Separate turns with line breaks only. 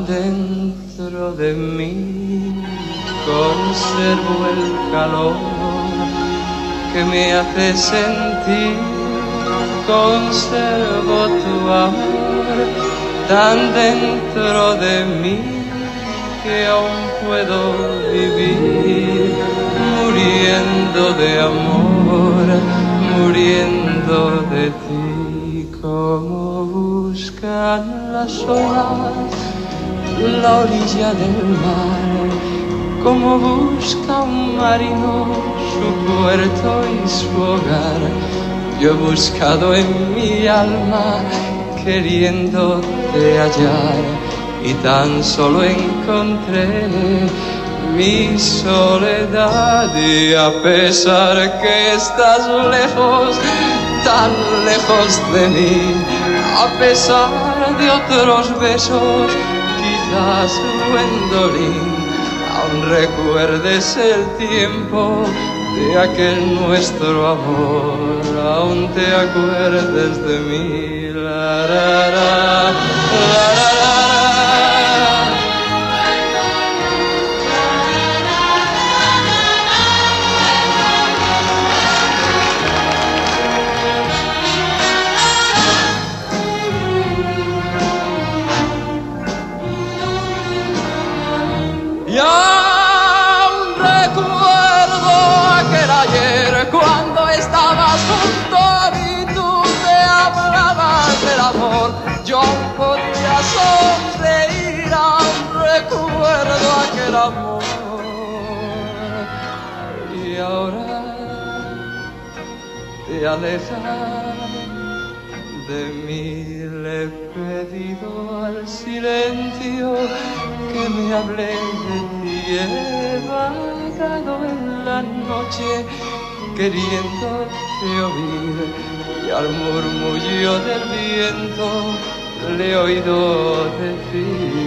tan dentro de mí conservo el calor que me hace sentir, conservo tu amor tan dentro de mí que aún puedo vivir muriendo de amor, muriendo de ti. Como buscan las olas la orilla del mar, como busca un marino su puerto y su hogar. Yo he buscado en mi alma queriéndote hallar. Y tan solo encontré mi soledad. Y a pesar que estás lejos, tan lejos de mí, a pesar de otros besos, quizás aún recuerdes el tiempo de aquel nuestro amor, aún te acuerdes de mí. La, la, aún recuerdo aquel amor. Y ahora te alejas de mí le he pedido al silencio que me hable de ti. He vagado en la noche queriéndote oír y al murmullo del viento le oído decir.